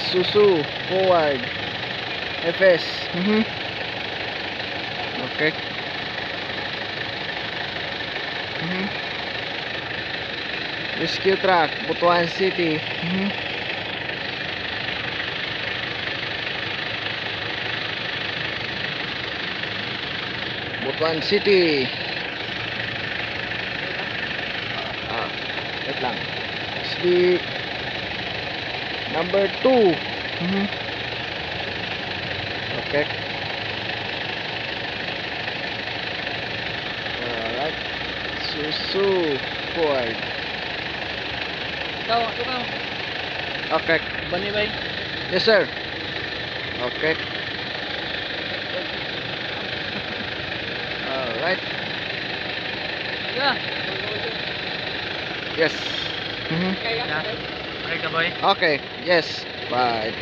Isuzu forward. FS. Mhm. Okay. Mhm. Rescue truck, Butuan City. Mhm. Butuan City. Ah, wait lang. SD number 2. Mhm. Okay. Alright. Susu Ford. Ikaw, ito ka. Okay. Bani bay. Yes, sir. Okay. Alright. Ya. Yes. Mhm. Kaya. Ay ka bay. Okay. Yes. Bye.